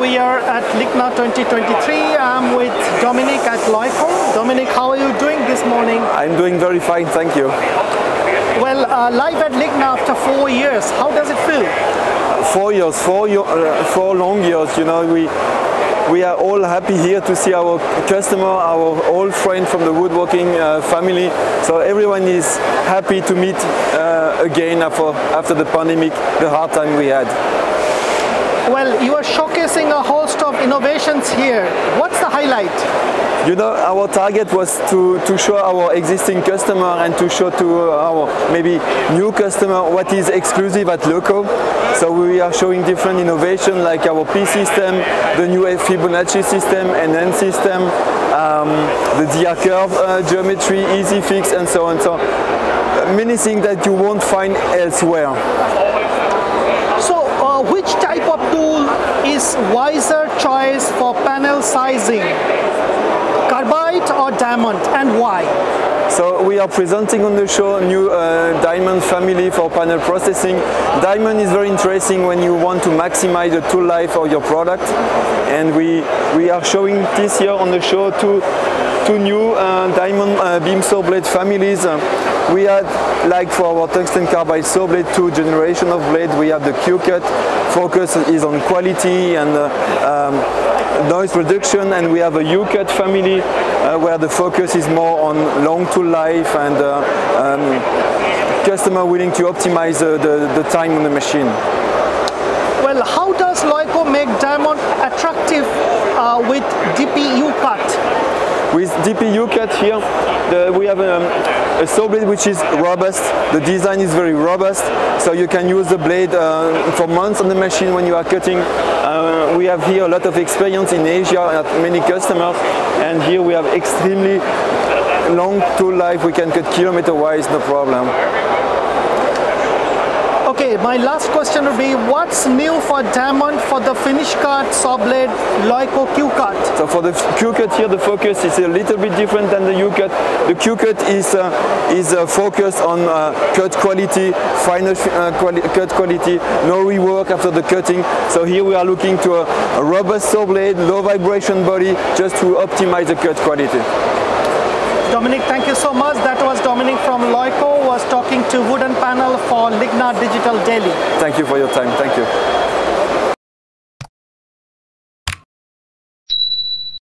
We are at Ligna 2023. I'm with Dominique at LEUCO. Dominique, how are you doing this morning? I'm doing very fine, thank you. Well, uh, live at Ligna after four years, how does it feel? Four years, four, uh, four long years, you know, we we are all happy here to see our customer, our old friend from the woodworking uh, family. So everyone is happy to meet uh, again after, after the pandemic, the hard time we had. Well, you are showcasing a host of innovations here. What's the highlight? You know, our target was to, to show our existing customer and to show to our maybe new customer what is exclusive at LEUCO. So we are showing different innovation like our P system, the new Fibonacci system, NN system, um, the DR curve uh, geometry, easy fix and so on. So many things that you won't find elsewhere. Of tool is wiser choice for panel sizing? Carbide or diamond and why? So we are presenting on the show new uh, diamond family for panel processing. Diamond is very interesting when you want to maximize the tool life of your product and we, we are showing this year on the show two, two new uh, diamond uh, beam saw blade families. we had like for our tungsten carbide saw blade two generation of blade we have the Q-cut focus is on quality and uh, um, noise reduction and we have a U-cut family uh, where the focus is more on long tool life and uh, um, customer willing to optimize uh, the, the time on the machine. Well, how does LEUCO make diamond attractive uh, with DP U-cut? With DP U-cut here, the, we have um, a saw blade which is robust. The design is very robust, so you can use the blade uh, for months on the machine when you are cutting. Uh, we have here a lot of experience in Asia at many customers, and here we have extremely long tool life. We can cut kilometer-wise, no problem. Okay, my last question would be what's new for Diamond for the finish cut saw blade LEUCO Q cut? So for the Q cut here the focus is a little bit different than the U cut. The Q cut is uh, is uh, focused on uh, cut quality, final uh, quali cut quality, no rework after the cutting. So here we are looking to a, a robust saw blade, low vibration body just to optimize the cut quality. Dominique, thank you so much. That was Dominique from Ligna Digital Delhi. Thank you for your time. Thank you.